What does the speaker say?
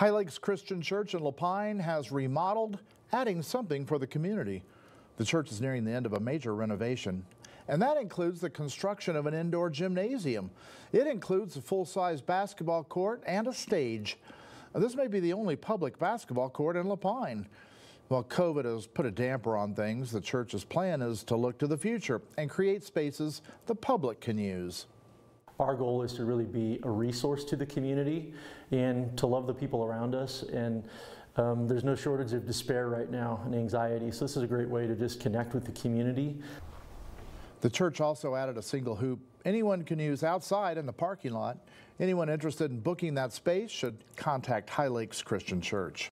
High Lakes Christian Church in La Pine has remodeled, adding something for the community. The church is nearing the end of a major renovation, and that includes the construction of an indoor gymnasium. It includes a full size basketball court and a stage. This may be the only public basketball court in La Pine. While COVID has put a damper on things, the church's plan is to look to the future and create spaces the public can use. Our goal is to really be a resource to the community and to love the people around us. And um, there's no shortage of despair right now and anxiety. So this is a great way to just connect with the community. The church also added a single hoop anyone can use outside in the parking lot. Anyone interested in booking that space should contact High Lakes Christian Church.